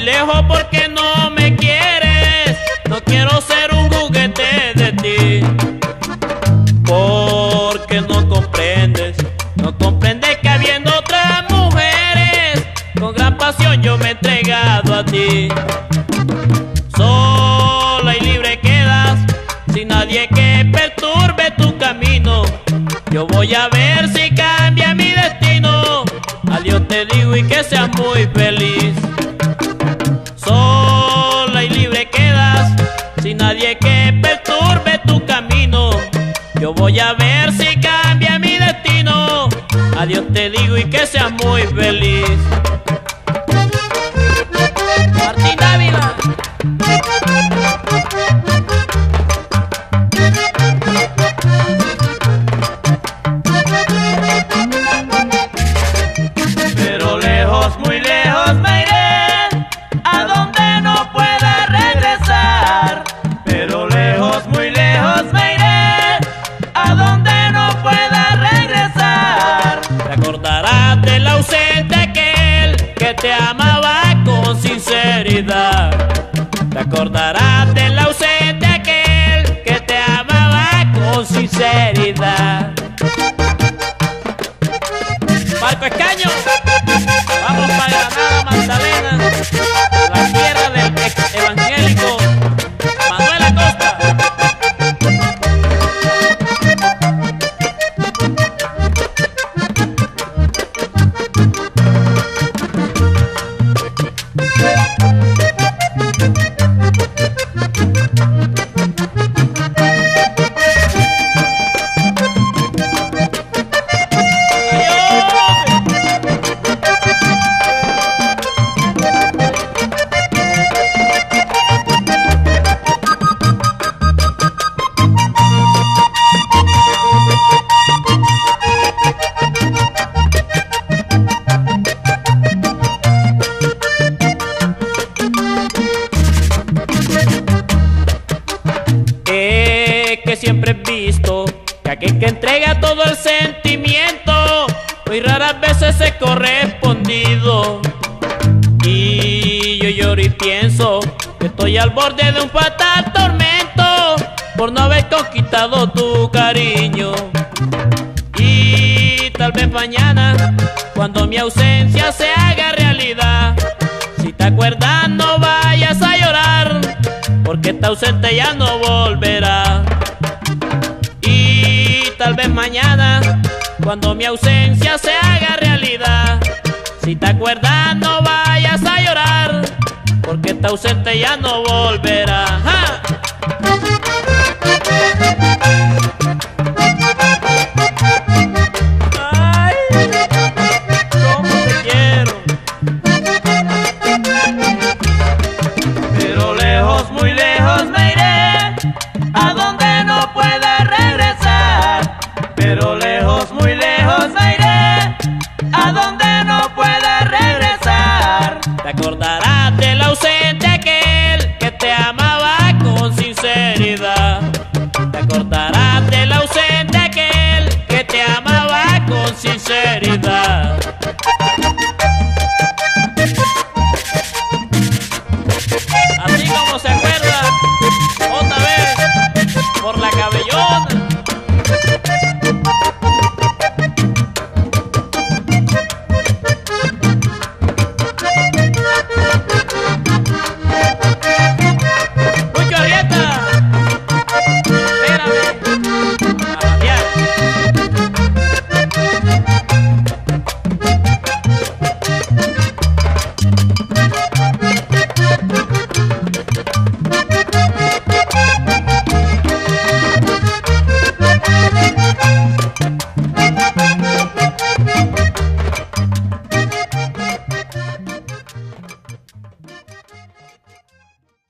alejo porque no me quieres. No quiero ser un juguete de ti. Porque no comprendes, no comprendes que habiendo otras mujeres, con gran pasión yo me he entregado a ti. Sola y libre quedas, sin nadie que perturbe tu camino. Yo voy a ver si cambia mi destino. Adiós te digo y que seas muy feliz. Voy a ver si cambia mi destino. Adiós te digo y que seas muy feliz. Martín Dávila. Pero lejos, muy lejos te amaba con sinceridad. Te acordarás siempre he visto que aquel que entrega todo el sentimiento, muy raras veces es correspondido. Y yo lloro y pienso que estoy al borde de un fatal tormento por no haber conquistado tu cariño. Y tal vez mañana, cuando mi ausencia se haga realidad, si te acuerdas no vayas a llorar, porque esta ausente ya no volverá. Cuando mi ausencia se haga realidad, si te acuerdas no vayas a llorar, porque esta ausente ya no volverá. acordarás del ausente aquel que te amaba con sinceridad. Te acordarás del ausente aquel que te amaba con sinceridad.